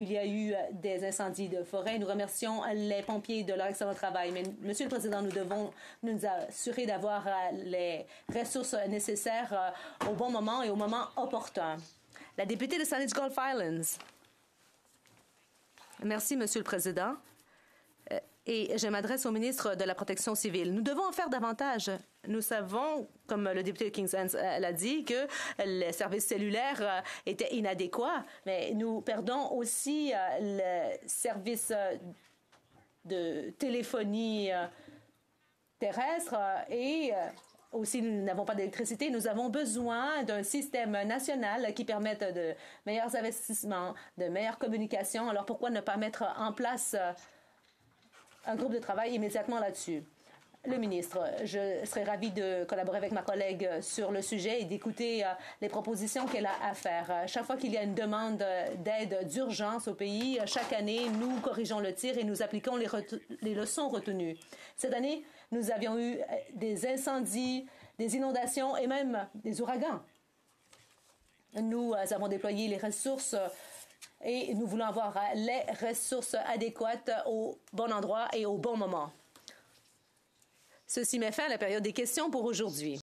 Il y a eu des incendies de forêt. Nous remercions les pompiers de leur excellent travail. Mais, Monsieur le Président, nous devons nous assurer d'avoir les ressources nécessaires au bon moment et au moment opportun. La députée de Saanich Gulf Islands. Merci, Monsieur le Président. Euh, et je m'adresse au ministre de la Protection civile. Nous devons en faire davantage. Nous savons, comme le député Kings euh, l'a dit, que les services cellulaires euh, étaient inadéquats, mais nous perdons aussi le service de téléphonie terrestre et aussi nous n'avons pas d'électricité, nous avons besoin d'un système national qui permette de meilleurs investissements, de meilleures communications. Alors pourquoi ne pas mettre en place un groupe de travail immédiatement là-dessus? Le ministre, je serai ravi de collaborer avec ma collègue sur le sujet et d'écouter euh, les propositions qu'elle a à faire. Chaque fois qu'il y a une demande d'aide d'urgence au pays, chaque année, nous corrigeons le tir et nous appliquons les, les leçons retenues. Cette année, nous avions eu euh, des incendies, des inondations et même des ouragans. Nous euh, avons déployé les ressources et nous voulons avoir les ressources adéquates au bon endroit et au bon moment. Ceci met fin à la période des questions pour aujourd'hui.